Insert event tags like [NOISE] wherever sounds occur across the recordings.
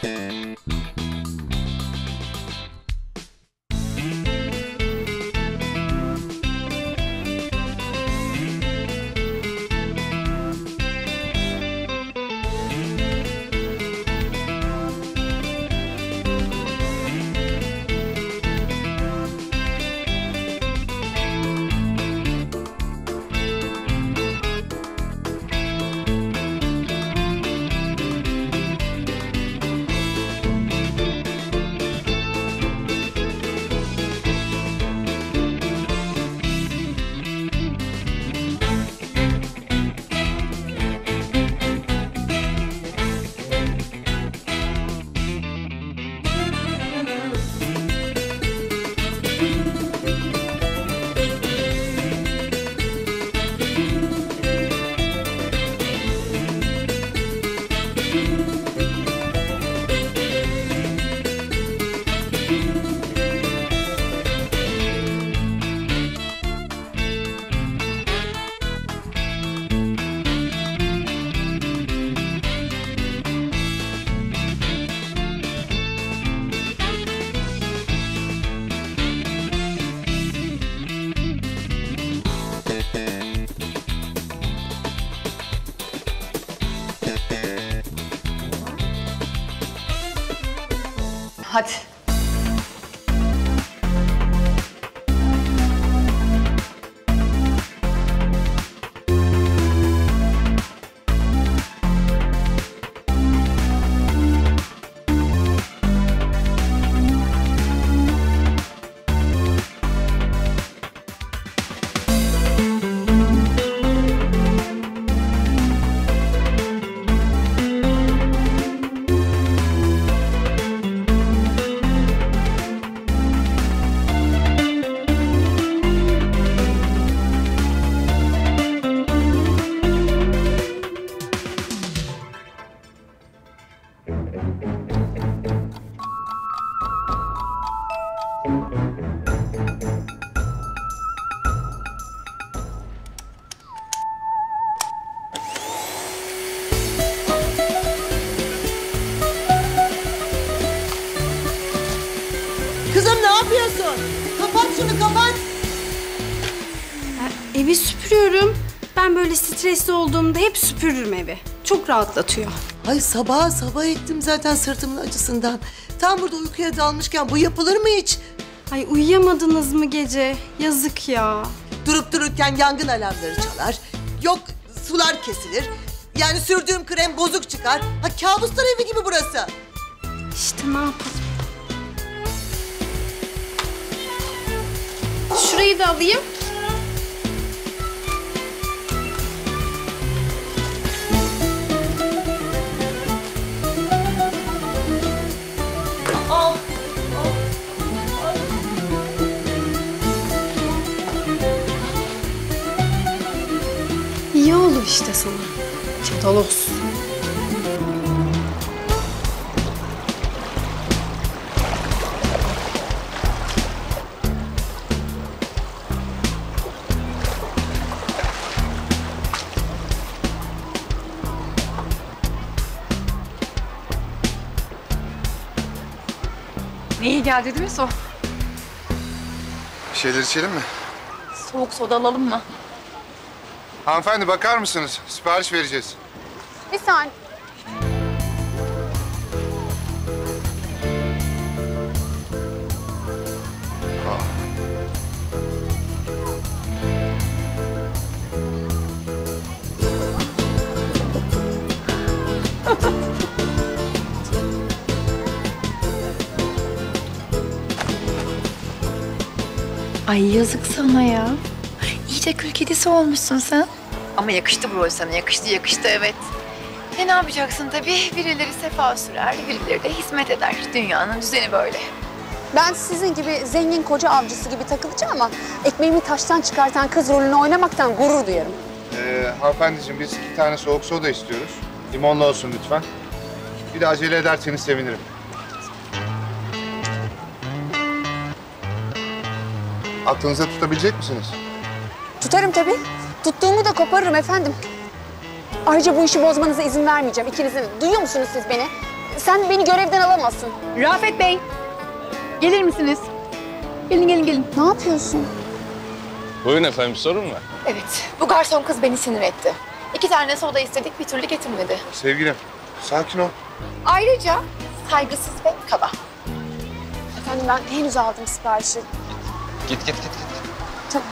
Thank you. Hadi. Olduğumda hep süpürürüm evi. Çok rahatlatıyor. Ay sabah sabah ettim zaten sırtımın acısından. Tam burada uykuya dalmışken bu yapılır mı hiç? Ay uyuyamadınız mı gece? Yazık ya. Durup dururken yangın alarmları çalar. Yok sular kesilir. Yani sürdüğüm krem bozuk çıkar. Ha kabuslar evi gibi burası. İşte ne yapalım? Şurayı da alayım. Çatalos. İyi geldi değil mi so? Bir şeyler içelim mi? Soğuk soda alalım mı? Hanımefendi bakar mısınız? Sipariş vereceğiz. Bir saniye. [LAUGHS] Ay yazık sana ya. İyice kül kedisi olmuşsun sen. Ama yakıştı bu rol sana. Yakıştı yakıştı evet. E ne yapacaksın tabii? Birileri sefa sürer, birileri de hizmet eder. Dünyanın düzeni böyle. Ben sizin gibi zengin koca avcısı gibi takılacağım ama ekmeğimi taştan çıkartan kız rolünü oynamaktan gurur duyarım. Ee, hanımefendiciğim biz iki tane soğuk soda istiyoruz. Limonlu olsun lütfen. Bir de acele ederseniz sevinirim. Aklınıza tutabilecek misiniz? Tutarım tabii. Tuttuğumu da koparırım efendim. Ayrıca bu işi bozmanıza izin vermeyeceğim ikinizin. Duyuyor musunuz siz beni? sen beni görevden alamazsın. Rafet Bey. Gelir misiniz? Gelin gelin gelin. Ne yapıyorsun? Buyurun efendim sorun mu? Evet, bu garson kız beni sinir etti. İki tane soda istedik, bir türlü getirmedi. Sevgilim, sakin ol. Ayrıca saygısız ve kaba. Efendim ben henüz aldım siparişi. Git git git git. Tamam.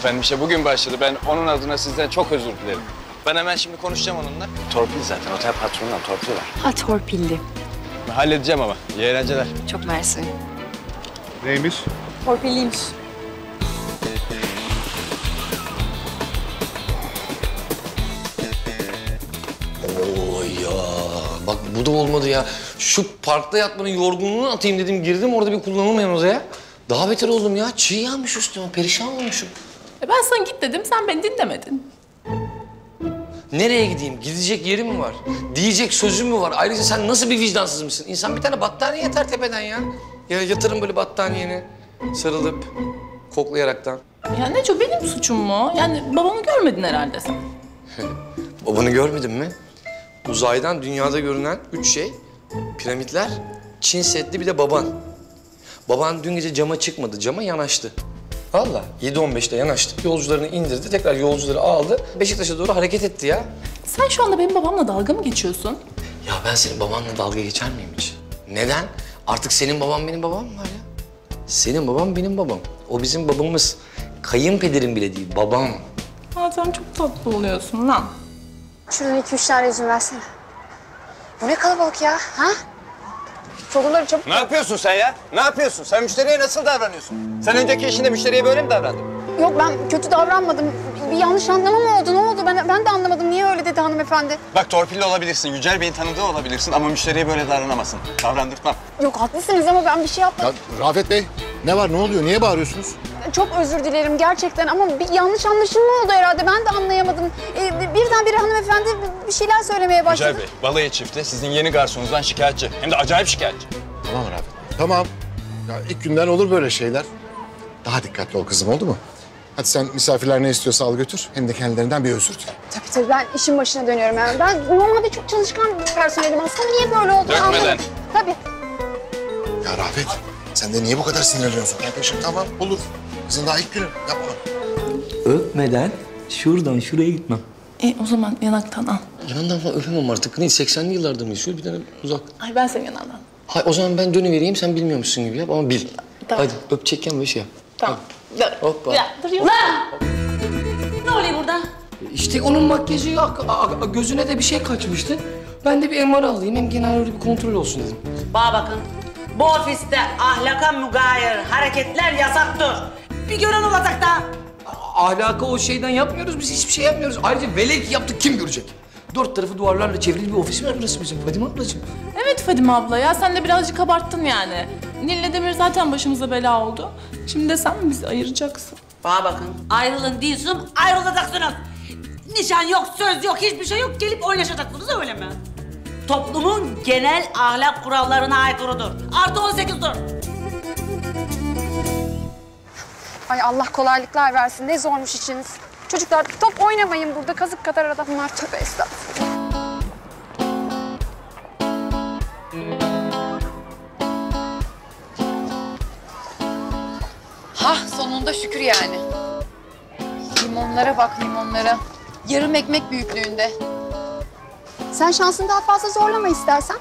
Efendim işte bugün başladı. Ben onun adına sizden çok özür dilerim. Ben hemen şimdi konuşacağım onunla. Torpil zaten. Otel patronundan torpil var. Ha torpilli. Halledeceğim ama. İyi eğlenceler. Çok mersi. Neymiş? Torpilliymiş. Oy ya. Bak bu da olmadı ya. Şu parkta yatmanın yorgunluğunu atayım dedim. Girdim orada bir kullanılmayan odaya. Daha beter oldum ya. Çiğ yanmış üstüme. Perişan olmuşum. E ben sana git dedim, sen beni dinlemedin. Nereye gideyim? Gidecek yerim mi var? Diyecek sözüm mü var? Ayrıca sen nasıl bir vicdansız mısın? İnsan bir tane battaniye yatar tepeden ya. Ya yatarım böyle battaniyene sarılıp koklayaraktan. Ya Neco benim suçum mu? Yani babamı görmedin herhalde sen. [LAUGHS] Babanı görmedin mi? Uzaydan dünyada görünen üç şey. Piramitler, Çin Seddi bir de baban. Baban dün gece cama çıkmadı, cama yanaştı. Valla 7.15'te yanaştı. Yolcularını indirdi, tekrar yolcuları aldı. Beşiktaş'a doğru hareket etti ya. Sen şu anda benim babamla dalga mı geçiyorsun? Ya ben senin babanla dalga geçer miyim hiç? Neden? Artık senin baban benim babam mı var ya? Senin babam benim babam. O bizim babamız. Kayınpederim bile değil, babam. Sen çok tatlı oluyorsun lan. Şuradan iki üç tane üzüm versene. Bu ne kalabalık ya? Ha? Soruları çabuk. Ne yapıyorsun sen ya? Ne yapıyorsun? Sen müşteriye nasıl davranıyorsun? Sen önceki işinde müşteriye böyle mi davrandın? Yok ben kötü davranmadım. Bir yanlış anlama mı oldu? Ne oldu? Ben, ben de anlamadım. Niye öyle dedi hanımefendi? Bak torpilli olabilirsin, Yücel Bey'in tanıdığı olabilirsin ama müşteriye böyle davranamazsın. Davrandırtmam. Yok haklısınız ama ben bir şey yapmadım. Ya Rafet Bey, ne var, ne oluyor? Niye bağırıyorsunuz? Çok özür dilerim gerçekten ama bir yanlış anlaşılma oldu herhalde. Ben de anlayamadım. Ee, birdenbire hanımefendi bir şeyler söylemeye başladı. Yücel Bey, balayı çifti sizin yeni garsonunuzdan şikayetçi. Hem de acayip şikayetçi. Tamam Rafet Bey, tamam. Ya ilk günden olur böyle şeyler. Daha dikkatli ol kızım, oldu mu? Hadi sen misafirler ne istiyorsa al götür. Hem de kendilerinden bir özür dile. Tabii tabii ben işin başına dönüyorum hemen. Ben normalde çok çalışkan bir personelim aslında. Niye böyle oldu anlamadım. Tabii. Ya Rafet, sen de niye bu kadar sinirleniyorsun kardeşim? Tamam, olur. Kızın daha ilk günü, yapma. Öpmeden şuradan şuraya gitmem. E o zaman yanaktan al. Yanından falan öpemem artık. Ne 80'li yıllarda mıyız? Şöyle bir tane uzak. Ay ben senin yanağından. Hay o zaman ben dönüvereyim sen bilmiyormuşsun gibi yap ama bil. Tamam. Hadi öpecekken böyle şey yap. Tamam. Dur. Hoppa. Ya dur ya. Ne oluyor burada? İşte onun makyajı yok. A- a- gözüne de bir şey kaçmıştı. Ben de bir MR alayım hem genel öyle bir kontrol olsun dedim. Bana bakın. Bu ofiste ahlaka mügayir hareketler yasaktır. Bir gören olacak da. Ahlaka o şeyden yapmıyoruz biz hiçbir şey yapmıyoruz. Ayrıca velev ki yaptık kim görecek? Dört tarafı duvarlarla çevrili bir ofis var burası bizim Fadime ablacığım. Evet Fadime abla ya sen de birazcık abarttın yani. Nil'le Demir zaten başımıza bela oldu. Şimdi de sen mi bizi ayıracaksın? Bana bakın. Ayrılın değilsin, ayrılacaksınız. Nişan yok, söz yok, hiçbir şey yok. Gelip oynaşacaksınız öyle mi? Toplumun genel ahlak kurallarına aykırıdır. Artı 18'dir. Ay Allah kolaylıklar versin. Ne zormuş işiniz. Çocuklar top oynamayın burada. Kazık kadar adamlar. Tövbe estağfurullah. Sonunda şükür yani. Limonlara bak limonlara. Yarım ekmek büyüklüğünde. Sen şansını daha fazla zorlama istersen.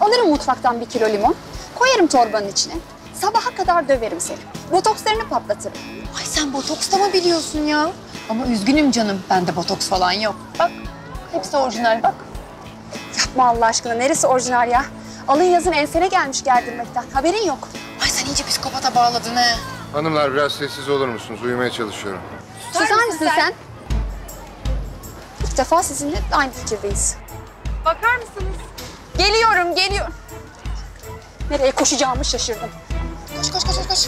Alırım mutfaktan bir kilo limon. Koyarım torbanın içine. Sabaha kadar döverim seni. Botokslarını patlatırım. Ay sen botoks da mı biliyorsun ya? Ama üzgünüm canım. Bende botoks falan yok. Bak hepsi orijinal bak. Yapma Allah aşkına. Neresi orijinal ya? Alın yazın ensene gelmiş gerdirmekten. Haberin yok. Ay sen iyice psikopata bağladın he. Hanımlar biraz sessiz olur musunuz? Uyumaya çalışıyorum. Susar mısın sen? İlk defa sizinle aynı fikirdeyiz. Bakar mısınız? Geliyorum, geliyorum. Nereye koşacağımı şaşırdım. Koş koş koş koş, koş.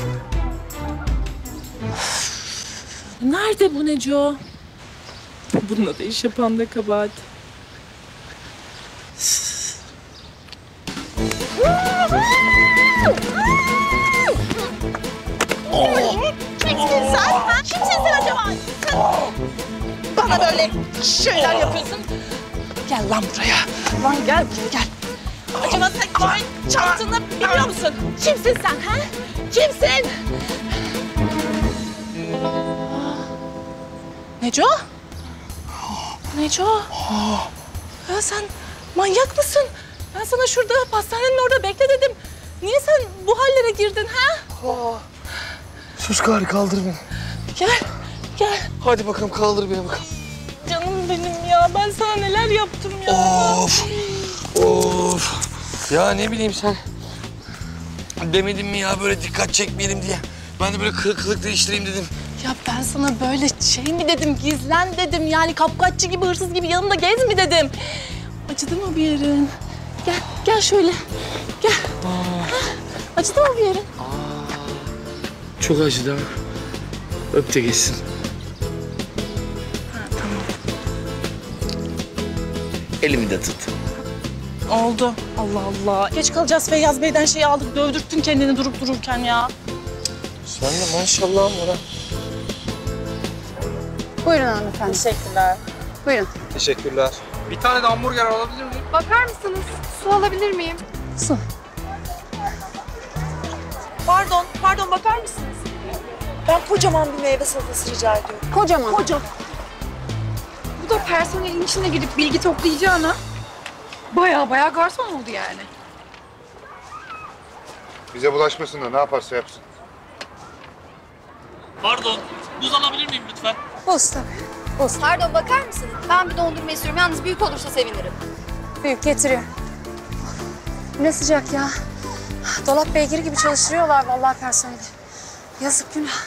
Nerede bu Neco? Bununla da iş yapan da kabahat. Böyle şeyler yapıyorsun. Gel lan buraya. Lan gel buraya gel. Acaba sen kimin çaldığını biliyor musun? Kimsin sen ha? Kimsin? Neco? Neco? Ya sen manyak mısın? Ben sana şurada pastanenin orada bekle dedim. Niye sen bu hallere girdin ha? Sus gari kaldır beni. Gel, gel. Hadi bakalım kaldır beni bakalım. Benim ya. Ben sana neler yaptım ya. Of. Of. Ya ne bileyim sen. Demedin mi ya böyle dikkat çekmeyelim diye. Ben de böyle kılık kılık değiştireyim dedim. Ya ben sana böyle şey mi dedim, gizlen dedim. Yani kapkaççı gibi, hırsız gibi yanımda gez mi dedim. Acıdı mı bir yerin? Gel, gel şöyle. Gel. Acıdı mı bir yerin? Çok acıdı ha. Öp de geçsin. Elimi de tut. Oldu. Allah Allah. Geç kalacağız Feyyaz Bey'den şeyi aldık. Dövdürttün kendini durup dururken ya. Sen de maşallah var ha. Buyurun hanımefendi. Teşekkürler. Buyurun. Teşekkürler. Bir tane de hamburger alabilir miyim? Bakar mısınız? Su alabilir miyim? Su. Pardon, pardon bakar mısınız? Ben kocaman bir meyve salatası rica ediyorum. Kocaman. Koca. Bu da personelin içine girip bilgi toplayacağına baya baya garson oldu yani. Bize bulaşmasın da ne yaparsa yapsın. Pardon, buz alabilir miyim lütfen? Buz tabii. Buz. Pardon bakar mısınız? Ben bir dondurma istiyorum. Yalnız büyük olursa sevinirim. Büyük getiriyor. Ne sıcak ya. Dolap beygiri gibi çalıştırıyorlar vallahi personeli. Yazık günah.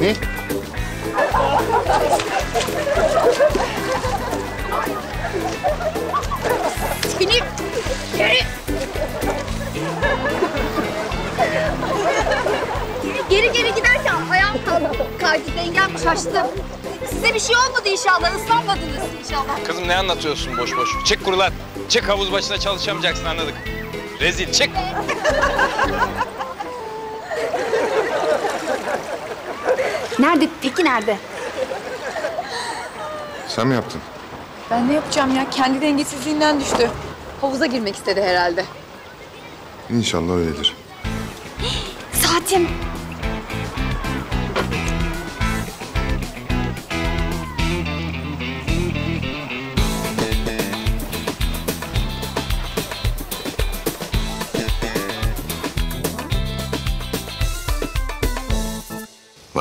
Ne? Seni geri... geri geri giderken ayağım kaldı. Kaydı dengem şaştı. Size bir şey olmadı inşallah. Islanmadınız inşallah. Kızım ne anlatıyorsun boş boş? Çık kurulan. Çık havuz başına çalışamayacaksın anladık. Rezil çık. [LAUGHS] Nerede? Peki nerede? Sen mi yaptın? Ben ne yapacağım ya? Kendi dengesizliğinden düştü. Havuza girmek istedi herhalde. İnşallah öyledir. Saatim.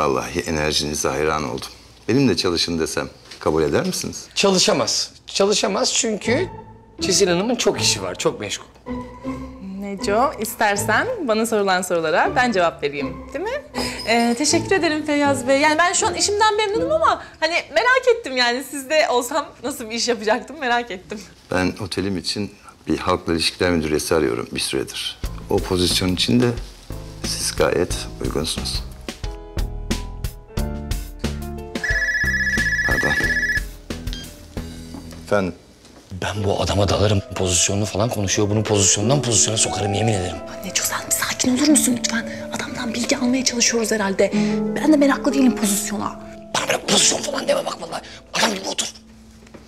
Vallahi enerjinize hayran oldum. Benimle çalışın desem kabul eder misiniz? Çalışamaz. Çalışamaz çünkü Çizil Hanım'ın çok işi var, çok meşgul. Neco, istersen bana sorulan sorulara ben cevap vereyim, değil mi? Ee, teşekkür ederim Feyyaz Bey. Yani ben şu an işimden memnunum ama hani merak ettim yani sizde olsam nasıl bir iş yapacaktım merak ettim. Ben otelim için bir halkla ilişkiler müdüresi arıyorum bir süredir. O pozisyon için de siz gayet uygunsunuz. Efendim? Ben bu adama dalarım. Pozisyonunu falan konuşuyor. Bunun pozisyonundan pozisyona sokarım yemin ederim. Neco sen bir sakin olur musun lütfen? Adamdan bilgi almaya çalışıyoruz herhalde. Ben de meraklı değilim pozisyona. Bana bırak pozisyon falan deme bak vallahi. Adam gibi otur.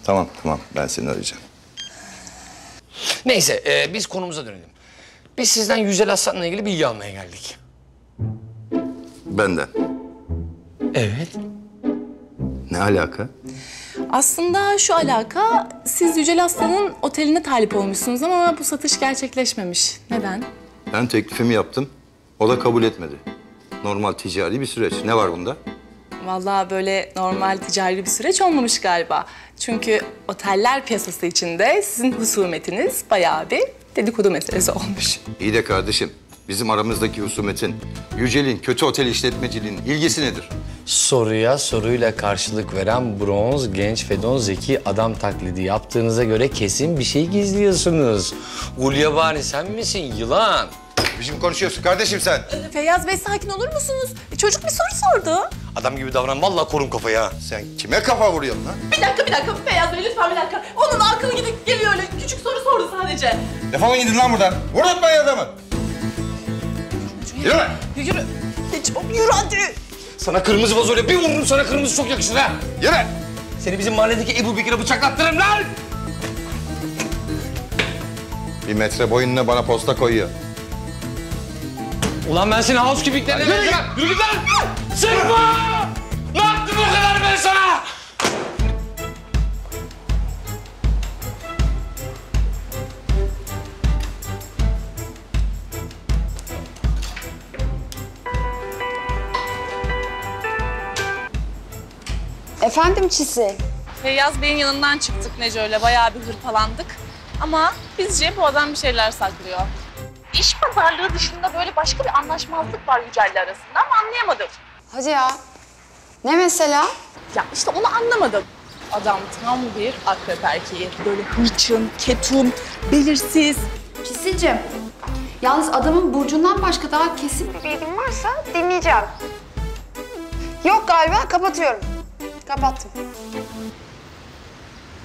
Tamam tamam ben seni arayacağım. Neyse e, biz konumuza dönelim. Biz sizden Yücel Aslan'la ilgili bilgi almaya geldik. Benden. Evet. Ne alaka? Aslında şu alaka, siz Yücel Aslan'ın oteline talip olmuşsunuz ama bu satış gerçekleşmemiş. Neden? Ben teklifimi yaptım. O da kabul etmedi. Normal ticari bir süreç. Ne var bunda? Vallahi böyle normal ticari bir süreç olmamış galiba. Çünkü oteller piyasası içinde sizin husumetiniz bayağı bir dedikodu meselesi olmuş. İyi de kardeşim, bizim aramızdaki husumetin, Yücel'in kötü otel işletmeciliğinin ilgisi nedir? Soruya soruyla karşılık veren bronz, genç, fedon, zeki adam taklidi yaptığınıza göre kesin bir şey gizliyorsunuz. Gulyabani sen misin yılan? biçim konuşuyorsun kardeşim sen? Feyyaz Bey sakin olur musunuz? Çocuk bir soru sordu. Adam gibi davran vallahi korun kafayı ha. Sen kime kafa vuruyorsun lan? Bir dakika bir dakika Feyyaz Bey lütfen bir dakika. Onun aklı gidip geliyor öyle küçük soru sordu sadece. Defolun gidin lan buradan. Vurdurtmayın adamı. Yürü lan. Yürü. Neco yürü hadi. Sana kırmızı vazoyla bir vururum sana kırmızı çok yakışır ha. Yürü. Seni bizim mahalledeki Ebu Bekir'e bıçaklattırırım lan. Bir metre boyunla bana posta koyuyor. Ulan ben seni house kibiklerine yürü git. Yürü git lan. Sıkma. Ne yaptım o kadar ben sana? Efendim Çisil. Feyyaz Bey'in yanından çıktık Neco'yla bayağı bir hırpalandık. Ama bizce bu adam bir şeyler saklıyor. İş pazarlığı dışında böyle başka bir anlaşmazlık var Yücel'le arasında ama anlayamadım. Hadi ya. Ne mesela? Ya işte onu anlamadım. Adam tam bir akrep erkeği. Böyle hırçın, ketum, belirsiz. Çisil'cim. Yalnız adamın burcundan başka daha kesin bir bilgin varsa dinleyeceğim. Yok galiba kapatıyorum. Kapattım.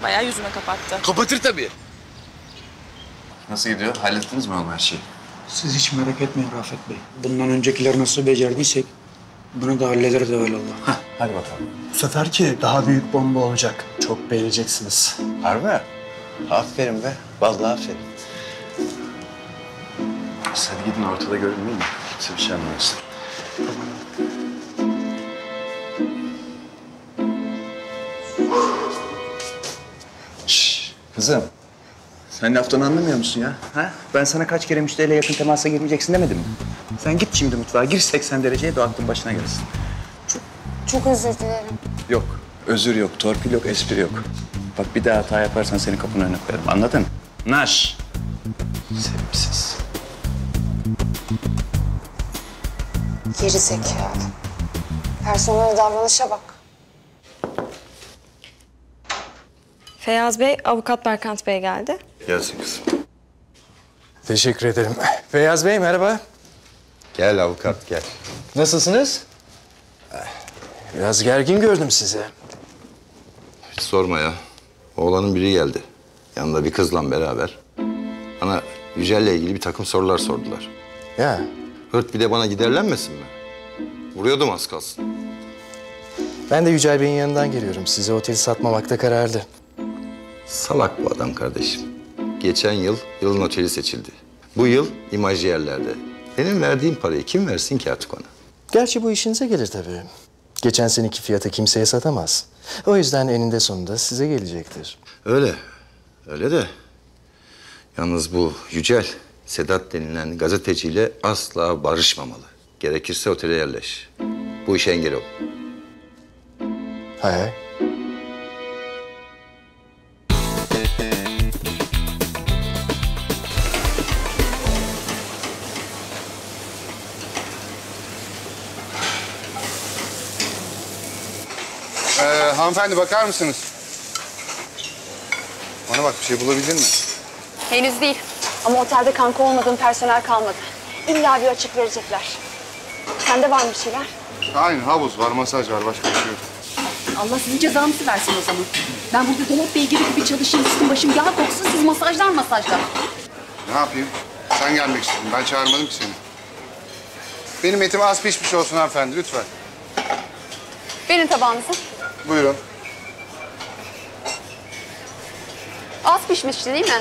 Bayağı yüzüme kapattı. Kapatır tabii. Nasıl gidiyor? Hallettiniz mi oğlum her şeyi? Siz hiç merak etmeyin Rafet Bey. Bundan öncekileri nasıl becerdiysek bunu da hallederiz evvelallah. Hadi bakalım. Bu seferki daha büyük bomba olacak. Çok beğeneceksiniz. Harbi? Aferin be. Vallahi aferin. Siz hadi gidin ortada görünmeyin. Kimse bir şey anlamasın. Şşş, kızım. Sen laftan anlamıyor musun ya? Ha? Ben sana kaç kere müşteriyle yakın temasa girmeyeceksin demedim mi? Sen git şimdi mutfağa, gir 80 dereceye de aklın başına gelsin. Çok özür dilerim. Yok, özür yok, torpil yok, espri yok. Bak bir daha hata yaparsan seni kapının önüne koyarım. Anladın? Naş. Sevimsiz. Geri zekalı. Personel davranışa bak. Feyyaz Bey, avukat Berkant Bey geldi. Gelsin kızım. Teşekkür ederim. Feyyaz Bey merhaba. Gel avukat gel. Nasılsınız? Biraz gergin gördüm sizi. Hiç sorma ya. Oğlanın biri geldi. Yanında bir kızla beraber. Bana Yücel'le ilgili bir takım sorular sordular. Ya Hırt bir de bana giderlenmesin mi? Vuruyordum az kalsın. ben de Yücel Bey'in yanından geliyorum. Size oteli satmamakta kararlı. Salak bu adam kardeşim. Geçen yıl yılın oteli seçildi. Bu yıl imajı yerlerde. Benim verdiğim parayı kim versin ki artık ona? Gerçi bu işinize gelir tabii. Geçen seneki fiyata kimseye satamaz. O yüzden eninde sonunda size gelecektir. Öyle. Öyle de. Yalnız bu Yücel, Sedat denilen gazeteciyle asla barışmamalı. Gerekirse otele yerleş. Bu işe engel ol. Hay hay. Hanımefendi bakar mısınız? Bana bak bir şey bulabildin mi? Henüz değil. Ama otelde kanka olmadığım personel kalmadı. İlla bir açık verecekler. Sende var mı bir şeyler? Aynı havuz var, masaj var, başka bir şey yok. Allah sizin cezanızı versin o zaman. Ben burada dolap beygiri gibi çalışayım, üstüm başım yağ koksun, siz masajlar masajlar. Ne yapayım? Sen gelmek istedin, ben çağırmadım ki seni. Benim etim az pişmiş olsun hanımefendi, lütfen. Verin tabağınızı. Buyurun. Az pişmişti değil mi?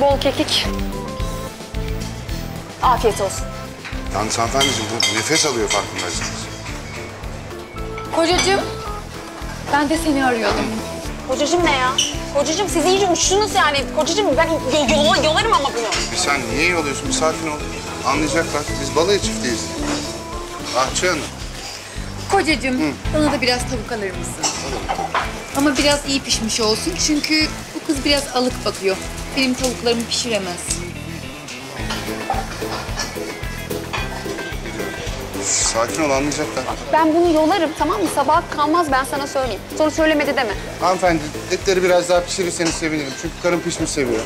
Bol kekik. Afiyet olsun. Yalnız hanımefendiciğim bu nefes alıyor farkındaysanız. Kocacığım, ben de seni arıyordum. Kocacığım ne ya? Kocacığım siz iyice uçtunuz yani. Kocacığım ben yo- yola, yolarım ama bunu. Bir sen niye yoluyorsun? Bir sakin ol. Anlayacaklar. Biz balayı çiftiyiz. Ahçı Hanım. Kocacığım, bana da biraz tavuk alır mısın? Ama biraz iyi pişmiş olsun çünkü bu kız biraz alık bakıyor. Benim tavuklarımı pişiremez. Sakin ol anlayacaklar. Ben bunu yolarım tamam mı? Sabah kalmaz ben sana söyleyeyim. Sonra söylemedi deme. Hanımefendi etleri biraz daha pişirirseniz sevinirim. Çünkü karım pişmiş seviyor.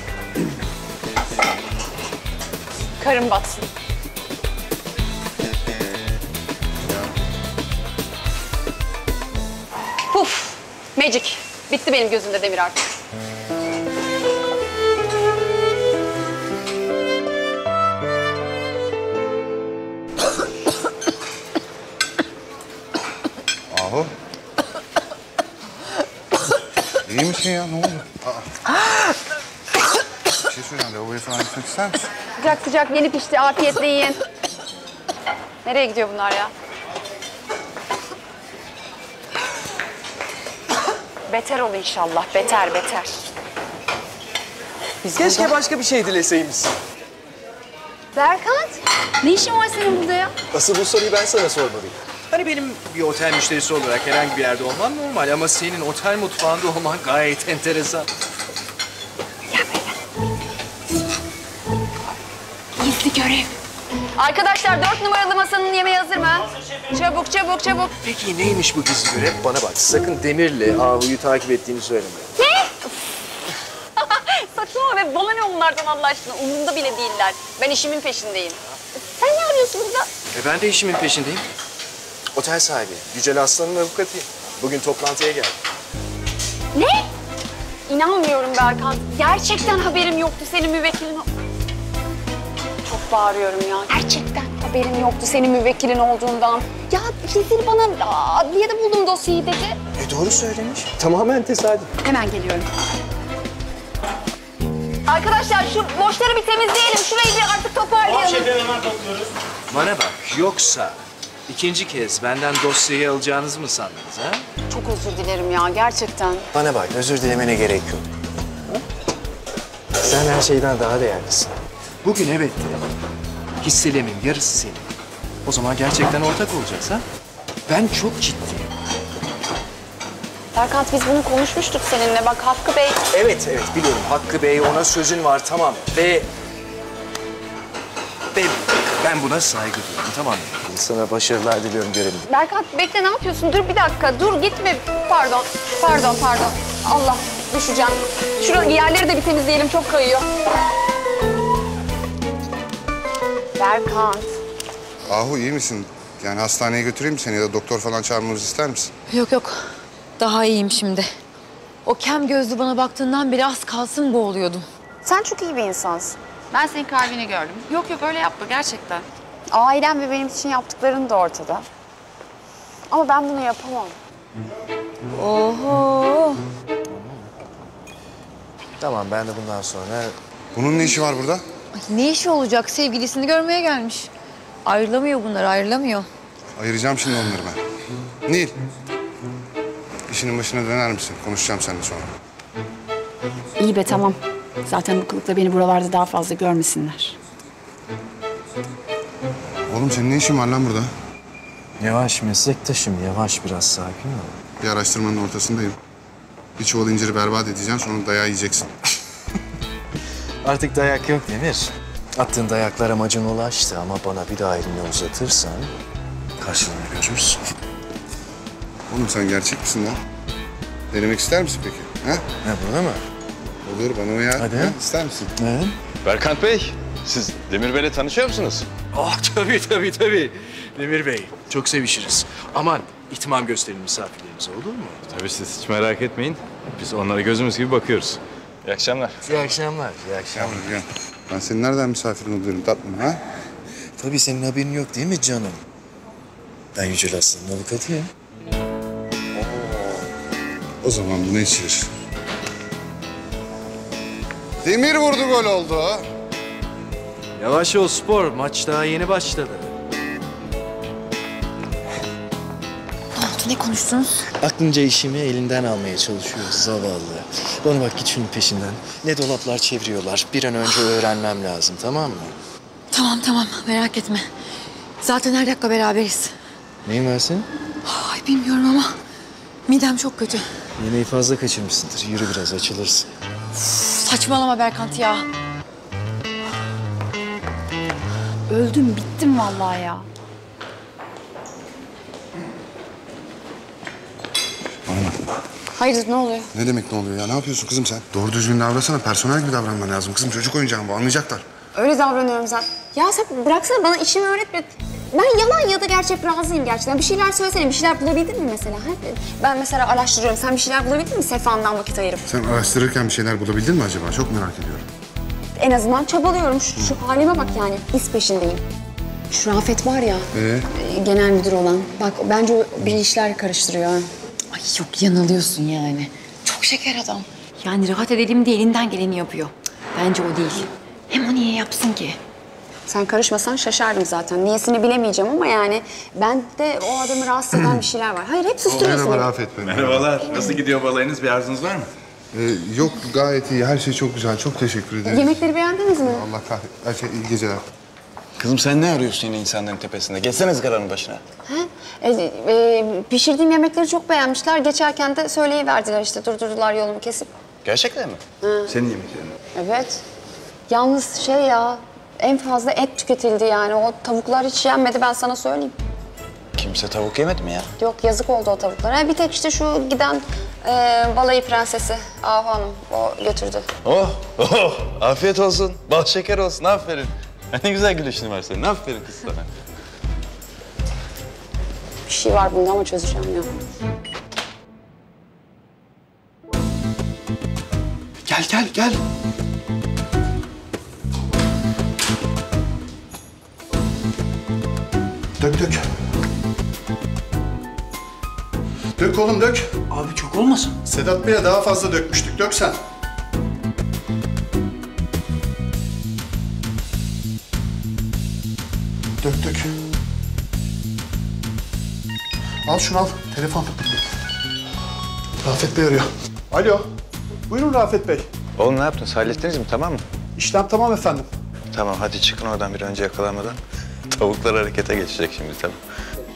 Karın batsın. Puf. Magic. Bitti benim gözümde Demir artık. Söyleyeceğim. Lavaboya falan gitmek ister misin? Sıcak sıcak yeni pişti. Afiyetle yiyin. Nereye gidiyor bunlar ya? Beter ol inşallah. Beter, beter. Keşke başka bir şey dileseymişsin. Berkant, ne işin var senin burada ya? Asıl bu soruyu ben sana sormalıyım. Hani benim bir otel müşterisi olarak herhangi bir yerde olmam normal ama senin otel mutfağında olman gayet enteresan. Arkadaşlar dört numaralı masanın yemeği hazır mı? Çabuk, çabuk, çabuk. Peki neymiş bu gizli görev? Bana bak sakın Demir'le Ahu'yu takip ettiğini söyleme. Ne? [LAUGHS] Saçmalama be. Bana ne onlardan Allah aşkına? Umurumda bile değiller. Ben işimin peşindeyim. Sen ne arıyorsun burada? E ben de işimin peşindeyim. Otel sahibi, Yücel Aslan'ın avukatıyım. Bugün toplantıya geldim. Ne? İnanmıyorum Berkan. Gerçekten haberim yoktu senin müvekkilin... Çok bağırıyorum ya. Gerçekten haberim yoktu senin müvekkilin olduğundan. Ya Fizil bana "Aa, adliyede buldum dosyayı dedi. E doğru söylemiş. Tamamen tesadüf. Hemen geliyorum. Arkadaşlar şu boşları bir temizleyelim. Şurayı bir artık toparlayalım. hemen topluyoruz. Bana bak yoksa ikinci kez benden dosyayı alacağınızı mı sandınız ha? Çok özür dilerim ya gerçekten. Bana bak, özür dilemene gerek yok. Sen her şeyden daha değerlisin. Bugün evet de hisselemin yarısı senin. O zaman gerçekten ortak olacağız ha? Ben çok ciddiyim. Berkant biz bunu konuşmuştuk seninle. Bak Hakkı Bey Evet, evet biliyorum. Hakkı Bey ona sözün var tamam. Ve Ve ben buna saygı duyuyorum tamam mı? sana başarılar diliyorum görevinde. Berkant bekle ne yapıyorsun? Dur bir dakika. Dur gitme. Pardon. Pardon pardon. Allah düşeceğim. Şurada yerleri de bir temizleyelim. Çok kayıyor. Berkant. Ahu iyi misin? Yani hastaneye götüreyim seni ya da doktor falan çağırmamızı ister misin? Yok yok. Daha iyiyim şimdi. O kem gözlü bana baktığından beri az kalsın boğuluyordum. Sen çok iyi bir insansın. Ben senin kalbini gördüm. Yok yok öyle yapma gerçekten. Ailem ve benim için yaptıkların da ortada. Ama ben bunu yapamam. Oho. Tamam ben de bundan sonra... Bunun ne işi var burada? Ay, ne işi olacak? Sevgilisini görmeye gelmiş. Ayrılamıyor bunlar, ayrılamıyor. Ayıracağım şimdi onları ben. Nil. İşinin başına döner misin? Konuşacağım seninle sonra. İyi be tamam. Zaten bu kılıkla beni buralarda daha fazla görmesinler. Oğlum senin ne işin var lan burada? Yavaş meslektaşım, yavaş biraz sakin ol. Bir araştırmanın ortasındayım. Bir çuval inciri berbat edeceksin sonra dayağı yiyeceksin. Artık dayak yok Demir. Attığın dayaklar amacına ulaştı ama bana bir daha elini uzatırsan karşılığını görürsün. Oğlum sen gerçek misin lan? Denemek ister misin peki? Ha? Ne burada mı? Olur bana uyar. Hadi. Ha? İster misin? Ne? Berkant Bey, siz Demir Bey'le tanışıyor musunuz? Oh tabii tabii tabii. Demir Bey çok sevişiriz. Aman ihtimam gösterin misafirlerimize olur mu? Tabii siz hiç merak etmeyin. Biz onlara gözümüz gibi bakıyoruz. İyi akşamlar. İyi akşamlar, iyi akşamlar. Ben senin nereden misafirin oluyorum tatlım ha? Tabii senin haberin yok değil mi canım? Ben Yücel Aslan'ın avukatıyım. O zaman buna içilir. Demir vurdu gol oldu. Yavaş ol spor. Maç daha yeni başladı. Ne konuştunuz? Aklınca işimi elinden almaya çalışıyor zavallı. Bana bak git şunun peşinden. Ne dolaplar çeviriyorlar. Bir an önce öğrenmem lazım tamam mı? Tamam tamam, merak etme. Zaten her dakika beraberiz. Neyin var senin? Ay bilmiyorum ama midem çok kötü. Yemeği fazla kaçırmışsındır. Yürü biraz açılırsın. Saçmalama Berkant ya. Öldüm bittim vallahi ya. Hayırdır ne oluyor? Ne demek ne oluyor ya? Ne yapıyorsun kızım sen? Doğru düzgün davransana. Personel gibi davranman lazım. Kızım çocuk oyuncağı bu. Anlayacaklar. Öyle davranıyorum zaten. Ya sen bıraksana bana işimi öğretme. Ben yalan ya da gerçek razıyım gerçekten. Bir şeyler söylesene. Bir şeyler bulabildin mi mesela? Ben mesela araştırıyorum. Sen bir şeyler bulabildin mi Sefa'ndan vakit ayırıp? Sen araştırırken bir şeyler bulabildin mi acaba? Çok merak ediyorum. En azından çabalıyorum. Şu, şu halime bak yani. İz peşindeyim. Şu Rafet var ya, Ee? e, genel müdür olan. Bak bence o bir işler karıştırıyor. Ay yok yanılıyorsun yani. Çok şeker adam. Yani rahat edelim diye elinden geleni yapıyor. Bence o değil. Hem o niye yapsın ki? Sen karışmasan şaşardım zaten. Niyesini bilemeyeceğim ama yani ben de o adamı rahatsız eden bir şeyler var. Hayır hep susturuyorsun. beni. Rafet Bey. Merhabalar. Nasıl gidiyor balayınız? Bir arzunuz var mı? Ee, yok gayet iyi. Her şey çok güzel. Çok teşekkür ederim. Yemekleri beğendiniz mi? Allah kahretsin. Her şey iyi geceler. Kızım sen ne arıyorsun yine insanların tepesinde? Geçsene ızgaranın başına. Ha? E, e, pişirdiğim yemekleri çok beğenmişler. Geçerken de söyleyiverdiler işte durdurdular yolumu kesip. Gerçekten mi? Hı. Senin yemeklerin. Evet. Yalnız şey ya en fazla et tüketildi yani. O tavuklar hiç yenmedi ben sana söyleyeyim. Kimse tavuk yemedi mi ya? Yok yazık oldu o tavuklara. Ha, Bir tek işte şu giden e, balayı prensesi Ahu Hanım o götürdü. Oh, oh, afiyet olsun. Bal şeker olsun, aferin. [LAUGHS] Ne güzel gülüşün var senin, aferin kız sana. Bir şey var bunda ama çözeceğim ya. Gel gel gel. Dök dök. Dök oğlum dök. Abi çok olmasın? Sedat Bey'e daha fazla dökmüştük. Dök sen. şunu al. Telefon. Rafet Bey arıyor. Alo. Buyurun Rafet Bey. Oğlum ne yaptınız, hallettiniz mi, tamam mı? İşlem tamam efendim. Tamam, hadi çıkın oradan bir önce yakalanmadan. [LAUGHS] Tavuklar harekete geçecek şimdi, tamam.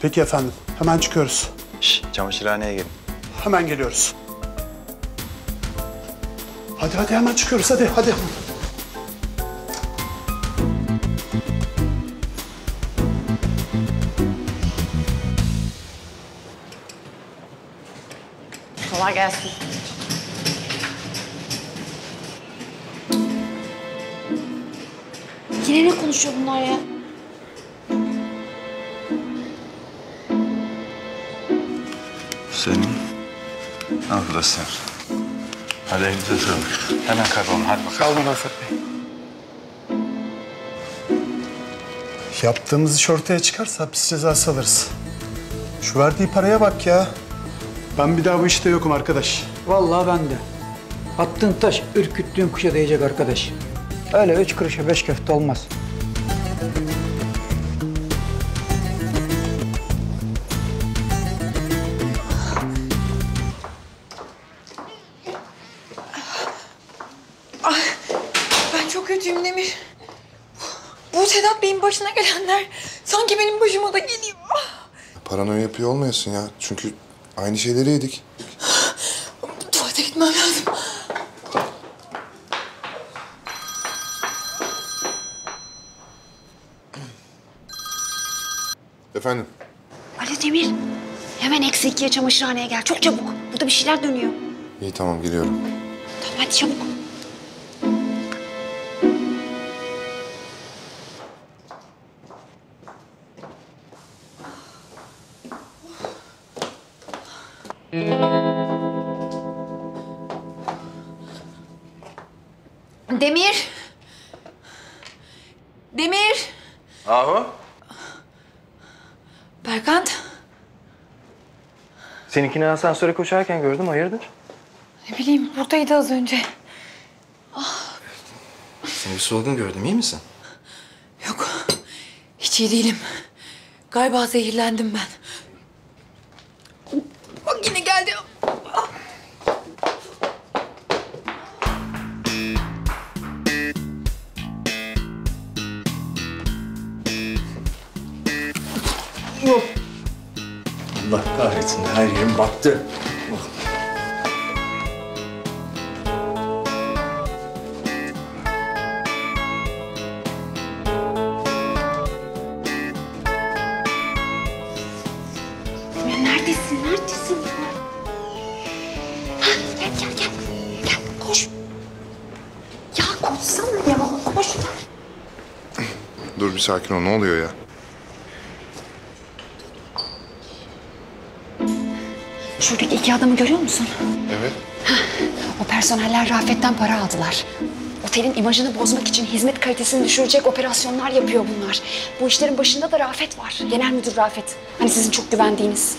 Peki efendim. Hemen çıkıyoruz. Şş, çamaşırhaneye gelin. Hemen geliyoruz. Hadi hadi hemen çıkıyoruz hadi hadi. Kolay gelsin. Yine ne konuşuyor bunlar ya? Senin. Sen. Hadi elinize sağlık. Hemen kaybolun, hadi bakalım. Sağ olun Rafet Bey. Yaptığımız iş ortaya çıkarsa hapis cezası alırız. Şu verdiği paraya bak ya. Ben bir daha bu işte yokum arkadaş. Vallahi ben de. Attığın taş ürküttüğün kuşa değecek arkadaş. Öyle üç kuruşa beş köfte olmaz. Ah, ben çok kötüyüm Demir. Bu Sedat Bey'in başına gelenler sanki benim başıma da geliyor. Paranoya yapıyor olmayasın ya. Çünkü aynı şeyleri yedik. Tuvalete gitmem lazım. Efendim? Ali Demir. Hemen eksi ikiye çamaşırhaneye gel. Çok çabuk. Burada bir şeyler dönüyor. İyi tamam geliyorum. Tamam hadi çabuk. Demir. Demir. Ahu. Berkant. Seninkini asansöre koşarken gördüm, hayırdır? Ne bileyim buradaydı az önce. Seni bir solgun gördüm, iyi misin? Yok. Hiç iyi değilim. Galiba zehirlendim ben. Sakin ol. Ne oluyor ya? Şuradaki iki adamı görüyor musun? Evet. O personeller Rafet'ten para aldılar. Otelin imajını bozmak için hizmet kalitesini düşürecek operasyonlar yapıyor bunlar. Bu işlerin başında da Rafet var. Genel müdür Rafet. Hani sizin çok güvendiğiniz.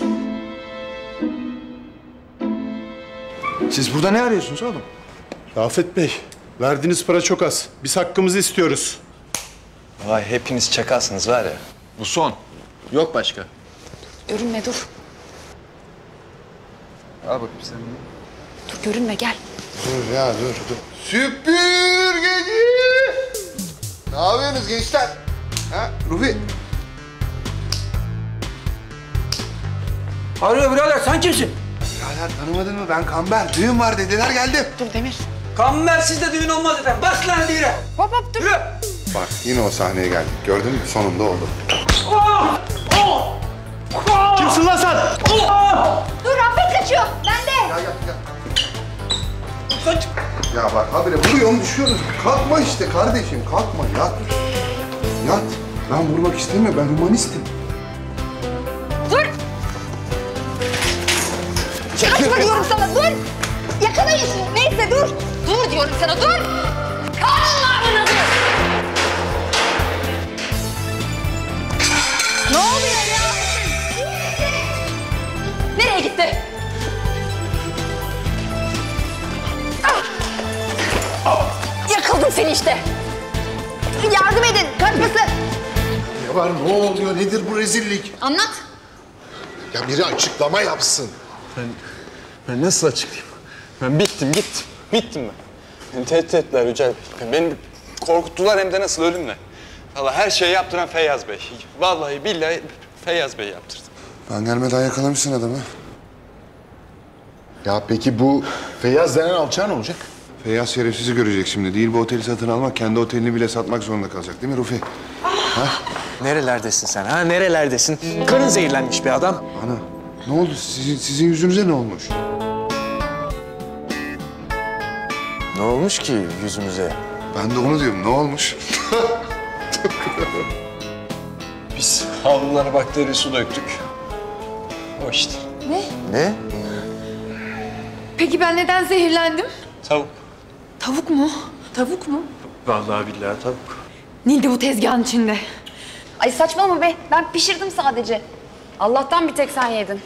Siz burada ne arıyorsunuz oğlum? Rafet Bey, verdiğiniz para çok az. Biz hakkımızı istiyoruz. Vay hepiniz çakalsınız var ya. Bu son. Yok başka. Görünme dur. Al bakayım sen. Dur görünme gel. Dur ya dur dur. Süpürgeci! Ne yapıyorsunuz gençler? Ha Rufi? Alo birader sen kimsin? Birader tanımadın mı? Ben Kamber. Düğün var dediler geldim. Dur Demir. Kamber sizde düğün olmaz zaten. Bas lan dire. Hop hop dur. Bak yine o sahneye geldik. Gördün mü? Sonunda oldu. Kimsin lan sen? Dur Rafet kaçıyor. Ben de. Ya ya ya. Ya bak habire vuruyorum düşüyoruz. Kalkma işte kardeşim kalkma yat. Yat. Ben vurmak istemiyorum. Ben humanistim. Dur. Kaçma diyorum sana dur. Yakalayın. Neyse dur. Dur diyorum sana dur. Kaçma Ne oluyor ya? Nereye gitti? Ah! Yakaladım seni işte. Yardım edin. Kaçmasın. Ne var ne oluyor nedir bu rezillik? Anlat. Ya biri açıklama yapsın. Ben, ben nasıl açıklayayım? Ben bittim, gittim. Bittim ben. Beni tehdit ettiler Yücel Bey. Beni korkuttular hem de nasıl ölümle. Valla her şeyi yaptıran Feyyaz Bey. Vallahi billahi Feyyaz Bey yaptırdı. Ben gelmeden yakalamışsın adamı. Ya peki bu Feyyaz denen alçağı ne olacak? Feyyaz şerefsizi görecek şimdi. Değil bu oteli satın almak, kendi otelini bile satmak zorunda kalacak değil mi Rufi? Nerelerdesin sen ha? Nerelerdesin? Karın zehirlenmiş bir adam. Ana ne oldu? Sizin, sizin yüzünüze ne olmuş? Ne olmuş ki yüzümüze? Ben de onu diyorum. Ne olmuş? [LAUGHS] Biz havlulara bakteri su döktük. O işte. Ne? Ne? Peki ben neden zehirlendim? Tavuk. Tavuk mu? Tavuk mu? Vallahi billahi tavuk. Neydi bu tezgahın içinde? Ay saçmalama be. Ben pişirdim sadece. Allah'tan bir tek sen yedin.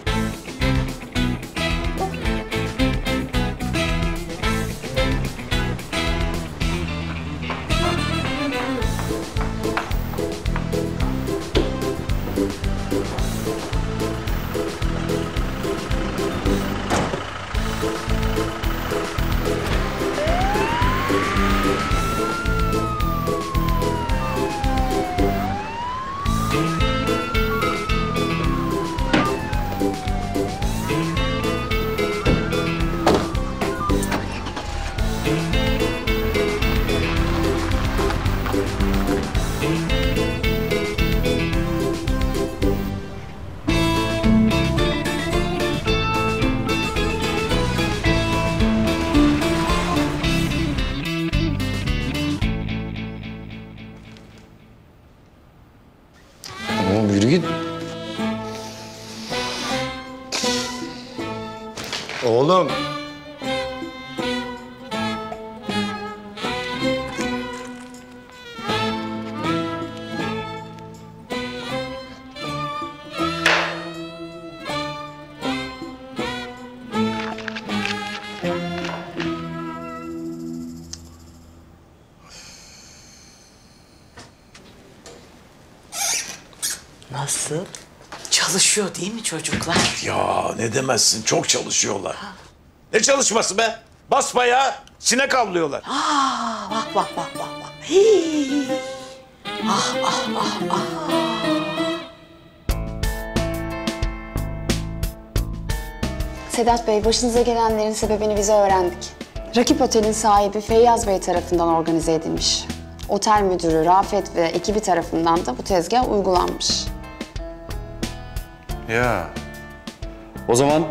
Oğlum yürü git. Oğlum. Çocuklar? Ya ne demezsin çok çalışıyorlar. Ne çalışması be? Basbayağı sinek avlıyorlar. Aa, bak bak bak bak bak. Hii. Ah ah ah ah. Sedat Bey, başınıza gelenlerin sebebini bize öğrendik. Rakip otelin sahibi Feyyaz Bey tarafından organize edilmiş. Otel müdürü Rafet ve ekibi tarafından da bu tezgah uygulanmış. Ya. O zaman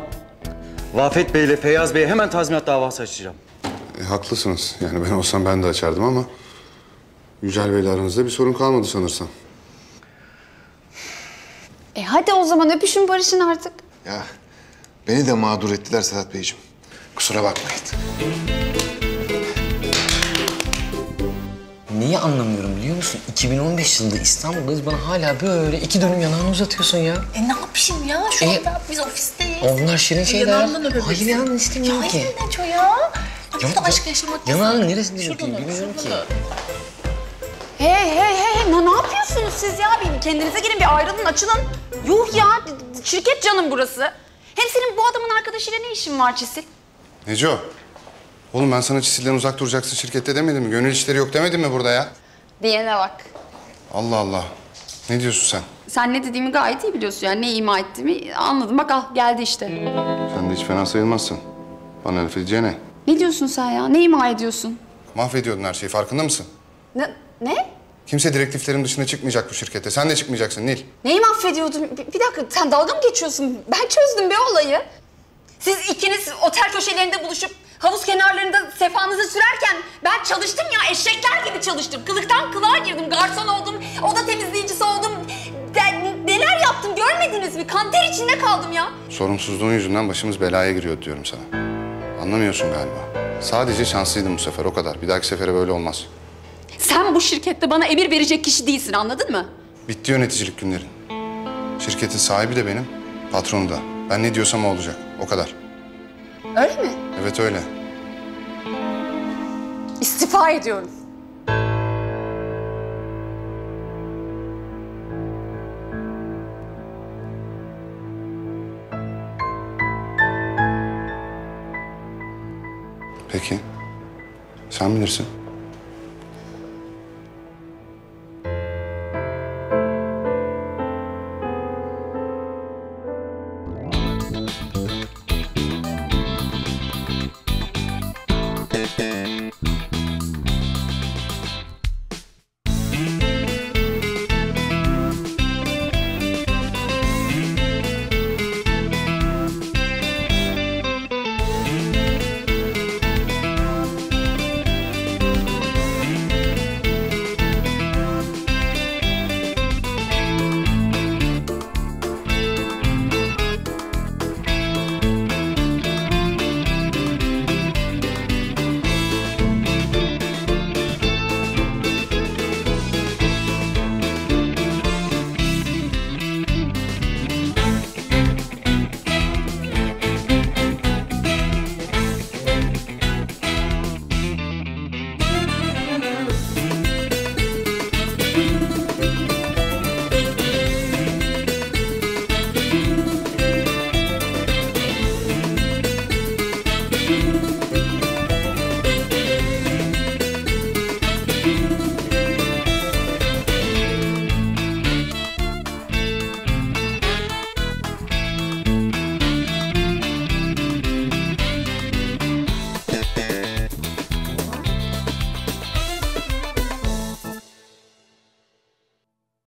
Vafet Bey ile Feyyaz Bey'e hemen tazminat davası açacağım. E, haklısınız. Yani ben olsam ben de açardım ama... Yücel Bey'le aranızda bir sorun kalmadı sanırsam. E hadi o zaman öpüşün barışın artık. Ya beni de mağdur ettiler Sedat Beyciğim. Kusura bakmayın. Neyi anlamıyorum biliyor musun? 2015 yılında İstanbul'dayız bana hala böyle iki dönüm yanağını uzatıyorsun ya. E ne yapayım ya? Şu E, anda biz ofisteyiz. Onlar şirin şeyler. Yanağından öpebilirsin. Hayır yanağını istemiyorum ya, ki. Hayır Neco ya. Burada Ya- aşk yaşamak Yanağının neresinde öpeyim öp, bilmiyorum ki. Hey hey hey hey ne, ne yapıyorsunuz siz ya? Bir kendinize gelin bir ayrılın açılın. Yuh ya şirket canım burası. Hem senin bu adamın arkadaşıyla ne işin var Çisil? Neco. Oğlum ben sana Çisil'den uzak duracaksın şirkette demedim mi? Gönül işleri yok demedim mi burada ya? Diyene bak. Allah Allah. Ne diyorsun sen? Sen ne dediğimi gayet iyi biliyorsun yani ne ima ettiğimi anladım. Bak al geldi işte. Sen de hiç fena sayılmazsın. Bana laf edeceğine. Ne diyorsun sen ya? Ne ima ediyorsun? Mahvediyordun her şeyi farkında mısın? Ne? Ne? Kimse direktiflerin dışına çıkmayacak bu şirkette. Sen de çıkmayacaksın Nil. Neyi mahvediyordun? Bir, bir dakika sen dalga mı geçiyorsun? Ben çözdüm bir olayı. Siz ikiniz otel köşelerinde buluşup havuz kenarlarında sefanızı sürerken ben çalıştım ya eşekler gibi çalıştım. Kılıktan kılığa girdim, garson oldum, oda temizleyicisi oldum. Ben neler yaptım görmediniz mi? Kanter içinde kaldım ya. Sorumsuzluğun yüzünden başımız belaya giriyor diyorum sana. Anlamıyorsun galiba. Sadece şanslıydım bu sefer o kadar. Bir dahaki sefere böyle olmaz. Sen bu şirkette bana emir verecek kişi değilsin anladın mı? Bitti yöneticilik günlerin. Şirketin sahibi de benim, patronu da. Ben ne diyorsam o olacak. O kadar. Öyle mi? Evet öyle. İstifa ediyorum. Peki. Sen bilirsin.